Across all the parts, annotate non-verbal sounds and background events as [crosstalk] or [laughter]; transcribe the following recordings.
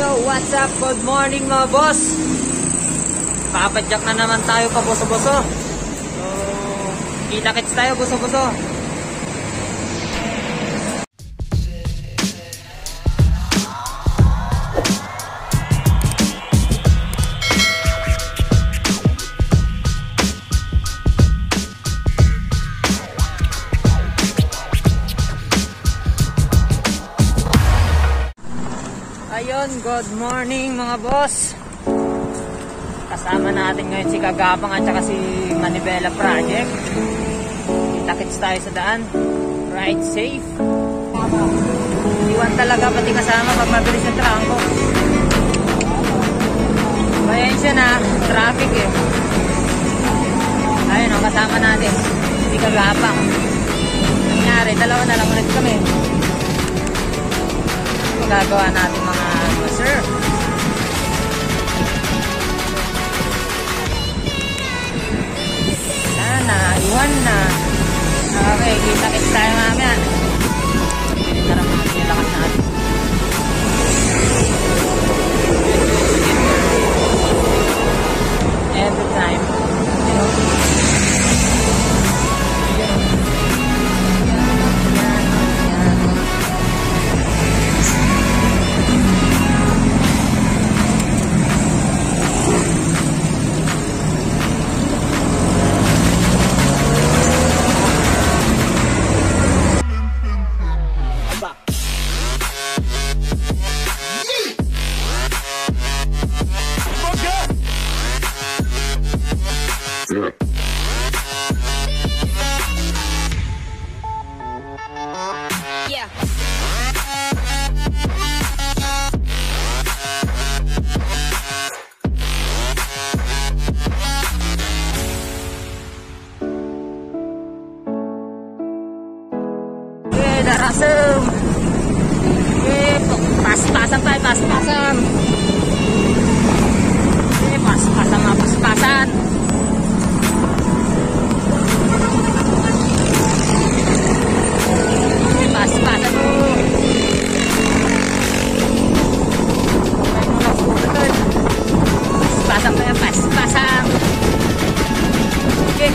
Yo, what's up? Good morning mga boss. Papadyak na naman tayo pa buso-buso. So, kita-kits tayo buso-buso. Good morning mga boss. Kasama natin ngayon si Kagapang at si Manivela Project. Kita-kits tayo sa daan. Ride safe. Iwan talaga pati kasama pag mabilis yung trangko. Bayensya na, traffic eh. Ayun o, kasama natin. Si Kagapang. Nangyari, dalawa na lang ulit kami gagawa natin mga Yan na. Okay, kita-kits tayo mamaya. Tara mga nilakas natin. Every time. You know,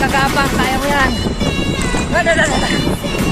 kagapang, kaya mo yan. Dadadadada. Wow.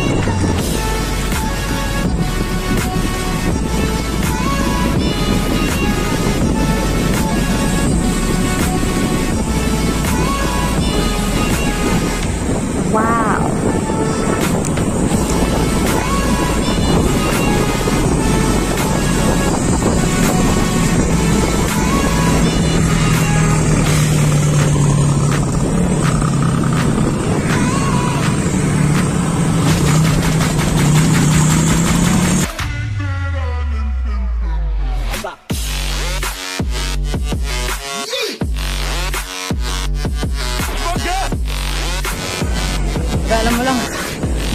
Pagalan mo lang.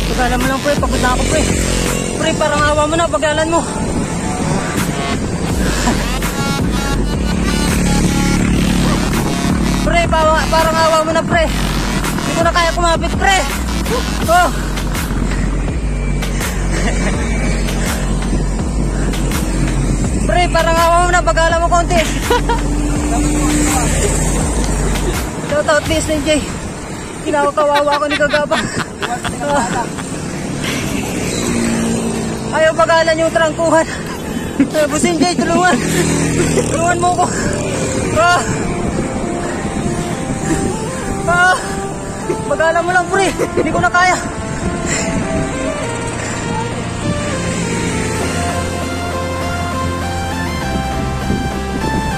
Pagalan mo lang pre, pagod na ako pre. Pre, parang awa mo na, pagalan mo. [laughs] Pre, parang, parang awa mo na pre. Hindi ko na kaya kumapit pre. Oh. [laughs] pre, parang awa mo na, pagalan mo konti. [laughs] Shout out please, Jay. Kinakawawa ko ni Kagaba. Ayaw pagalan yung trangkuhan. Ay, Busin Jay, tulungan. Tulungan mo ko. Ah. Ah. Pagalan mo lang, pre. Hindi ko na kaya.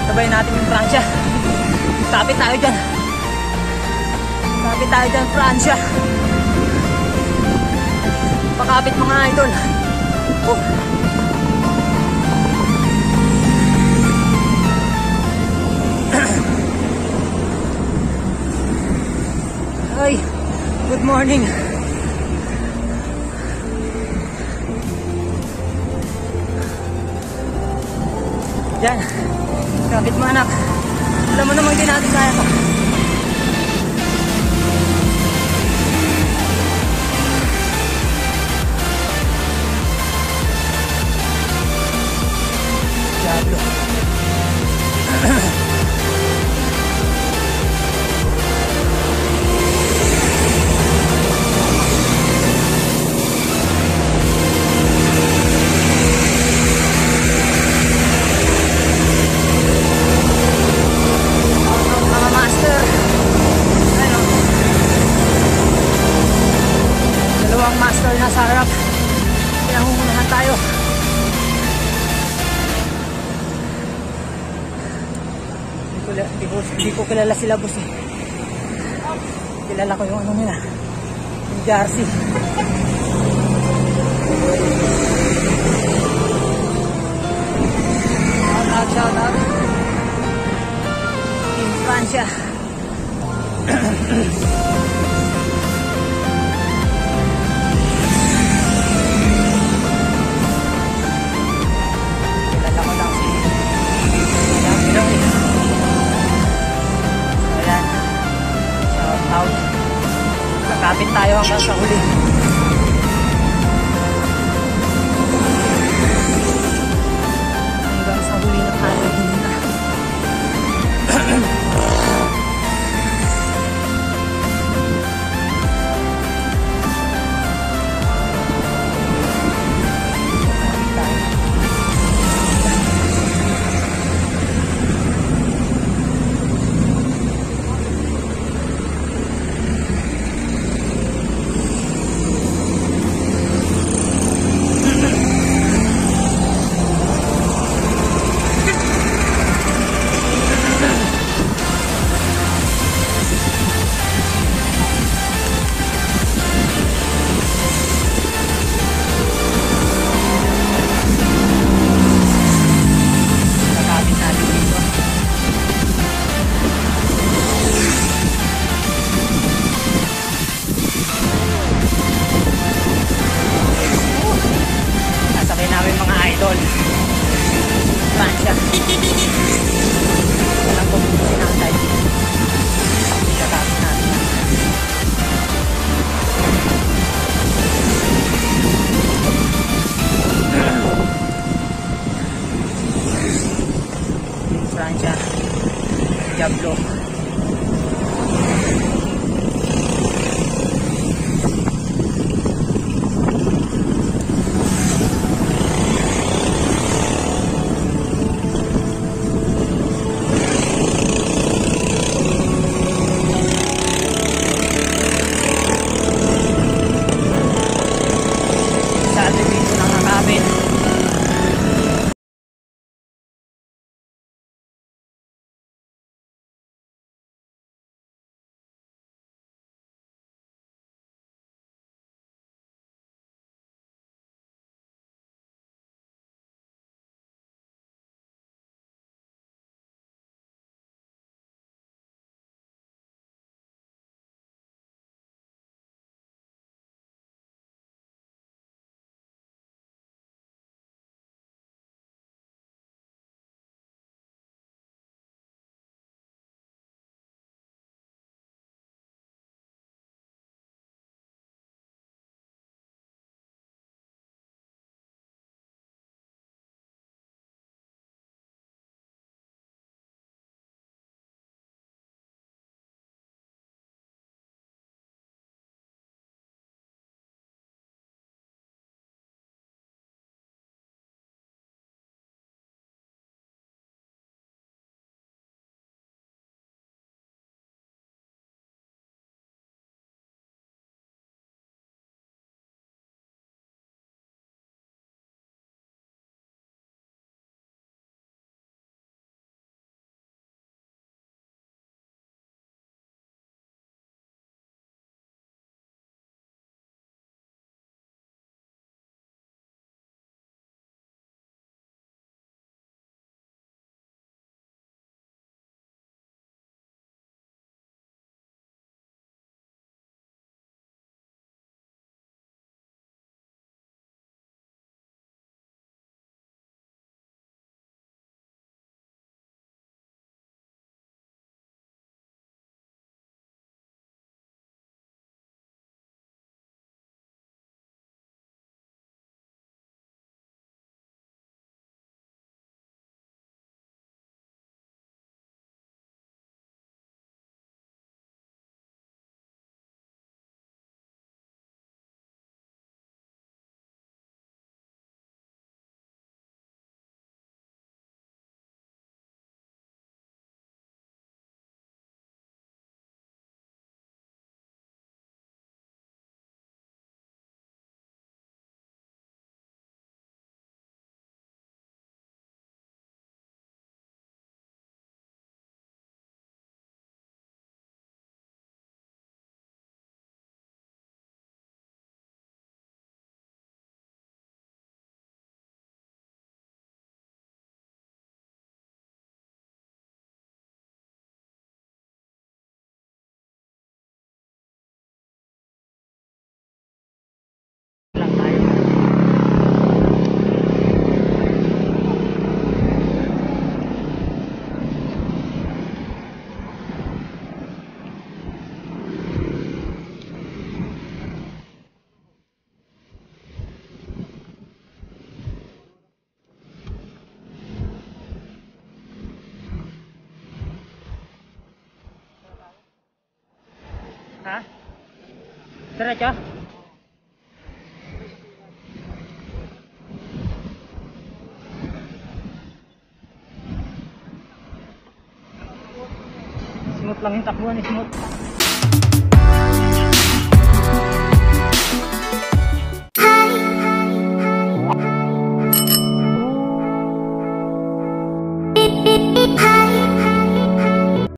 Sabay natin yung Francia. Kapit tayo dyan. Kapit tayo dyan, Francia. Pakapit mga idol. Oh. [clears throat] Ay, good morning. Yan. Kapit mo anak. Alam mo naman din natin. Ko, hindi ko, hindi ko kilala sila boss eh. Kilala ko yung ano nila. Yung jersey. Shout out, shout out. Team. [clears throat] Kakapit tayo hanggang sa huli. आप लोग Diretso? Smooth lang yung takbuhan, smooth.